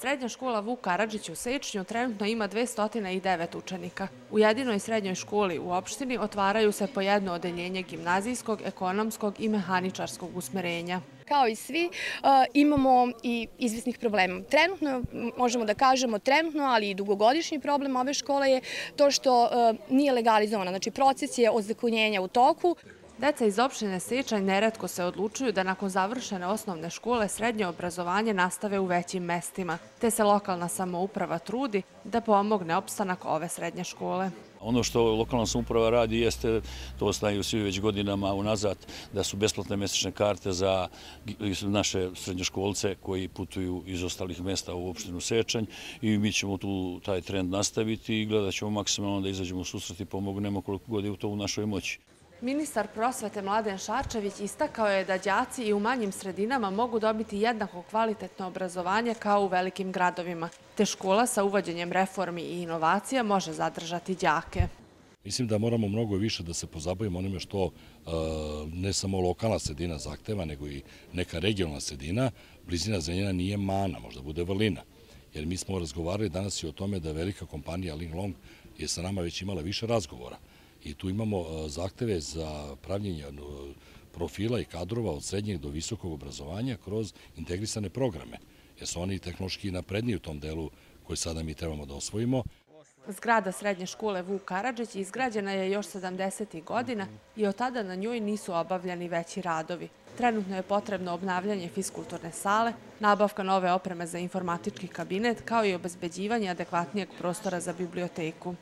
Srednja škola Vuk Karadžić u Sečnju trenutno ima 209 učenika. U jedinoj srednjoj školi u opštini otvaraju se po jedno odeljenje gimnazijskog, ekonomskog i mehaničarskog usmerenja. Kao i svi, e, imamo i izvisnih problema. Trenutno, možemo da kažemo trenutno, ali i dugogodišnji problem ove škole je to što e, nije legalizovana. Znači, proces je ozakonjenja u toku. Deca iz opštine Sečanj neretko se odlučuju da nakon završene osnovne škole srednje obrazovanje nastave u većim mestima, te se lokalna samouprava trudi da pomogne opstanak ove srednje škole. Ono što lokalna samouprava radi jeste, to ostaju svi već godinama unazad, da su besplatne mesečne karte za naše srednjoškolce koji putuju iz ostalih mesta u opštinu Sečanj i mi ćemo tu taj trend nastaviti i gledat ćemo maksimalno da izađemo u susret i pomognemo koliko god je u to u našoj moći. Ministar prosvete Mladen Šarčević istakao je da djaci i u manjim sredinama mogu dobiti jednako kvalitetno obrazovanje kao u velikim gradovima, te škola sa uvođenjem reformi i inovacija može zadržati djake. Mislim da moramo mnogo više da se pozabavimo onime što e, ne samo lokalna sredina zahteva, nego i neka regionalna sredina. Blizina zemljena nije mana, možda bude vrlina. Jer mi smo razgovarali danas i o tome da velika kompanija Ling Long je sa nama već imala više razgovora i tu imamo e, zahteve za pravljenje e, profila i kadrova od srednjeg do visokog obrazovanja kroz integrisane programe, jer su oni tehnološki napredniji u tom delu koji sada mi trebamo da osvojimo. Zgrada srednje škole Vuk Karadžić izgrađena je još 70. godina i od tada na njoj nisu obavljani veći radovi. Trenutno je potrebno obnavljanje fiskulturne sale, nabavka nove opreme za informatički kabinet, kao i obezbeđivanje adekvatnijeg prostora za biblioteku.